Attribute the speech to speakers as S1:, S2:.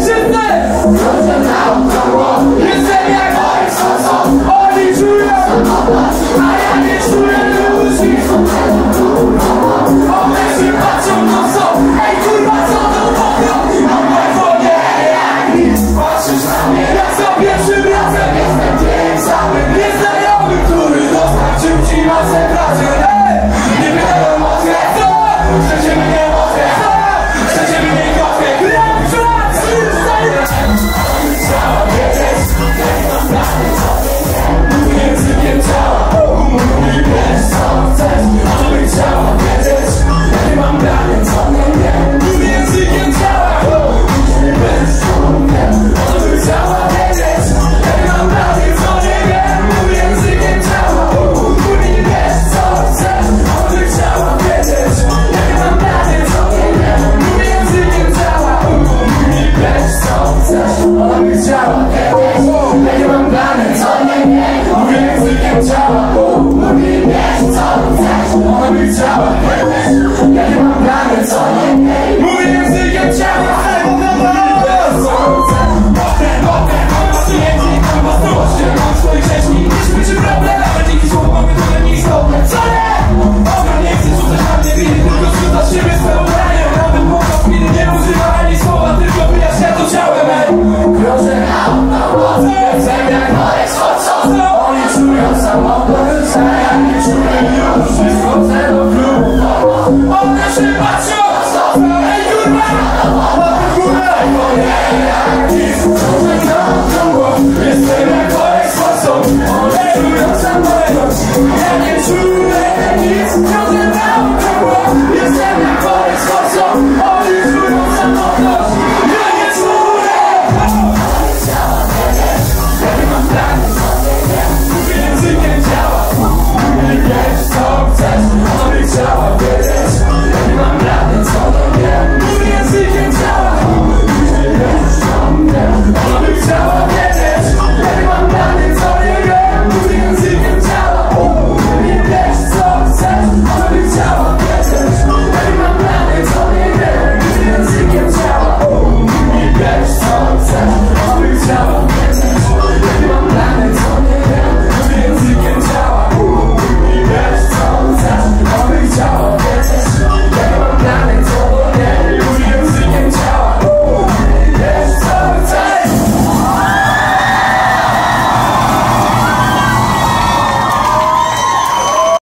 S1: Shit, this! Touch it now! It's our Fuck the